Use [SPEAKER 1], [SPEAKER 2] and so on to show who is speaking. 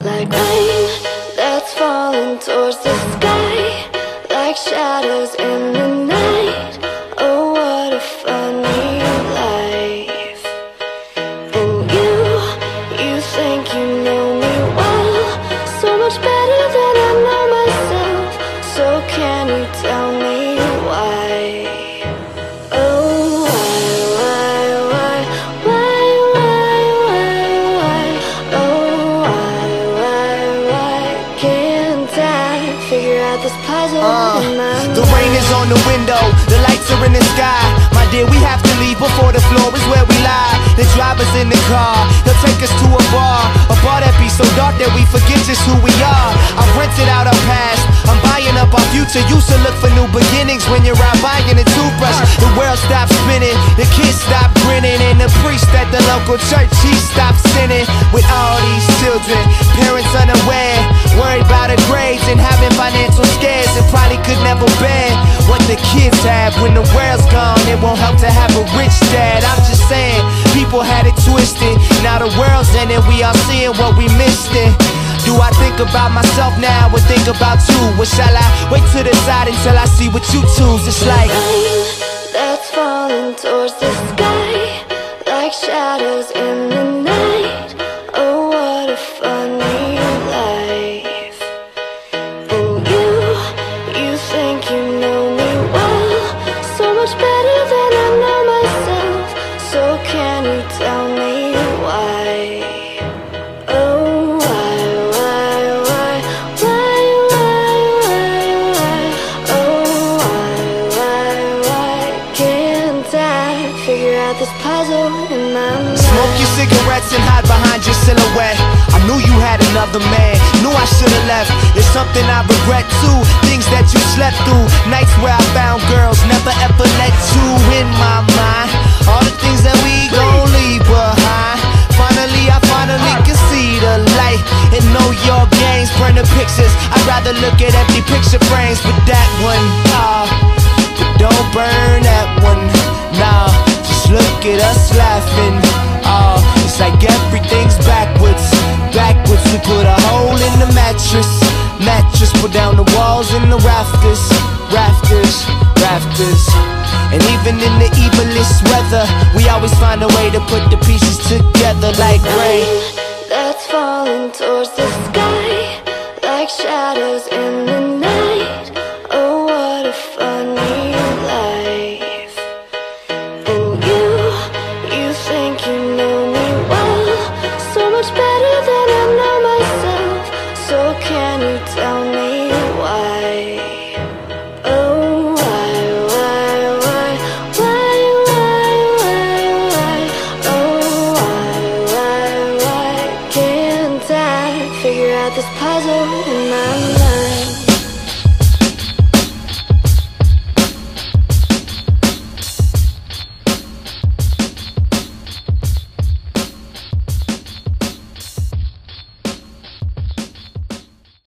[SPEAKER 1] Like rain that's falling towards the sky, like shadows in the night. Oh, what a funny life. And you, you think you know me well, so much better than I know myself. So can you tell figure out this puzzle
[SPEAKER 2] Uh, the rain is on the window, the lights are in the sky. My dear, we have to leave before the floor is where we lie. The driver's in the car, he'll take us to a bar. A bar that be so dark that we forget just who we are. I've rented out our past, I'm buying up our future. Used to look for new beginnings when you're out buying a toothbrush. The world stops spinning, the kids stop grinning, and the priest at the local church, he stopped sinning. With all these could never bear what the kids have when the world's gone. It won't help to have a rich dad. I'm just saying, people had it twisted. Now the world's ending, we all seeing what we missed it. Do I think about myself now or think about you? Or shall I wait to the side until I see what you choose? It's like
[SPEAKER 1] rain that's falling towards the sky, like shadows in the out this puzzle in my mind?
[SPEAKER 2] Smoke your cigarettes and hide behind your silhouette. I knew you had another man, knew I should've left. It's something I regret too. Things that you slept through, nights where I found girls, never ever let you in my mind. All the things that we gon' leave behind. Finally, I finally can see the light and know your games. Burn the pictures. I'd rather look at empty picture frames, but that one, laughing. Oh, it's like everything's backwards. Backwards, we put a hole in the mattress. Mattress, put down the walls and the rafters. Rafters, rafters. And even in the evilest weather, we always find a way to put the pieces together like rain.
[SPEAKER 1] that's falling towards the sky, like shadows in the this puzzle in my mind?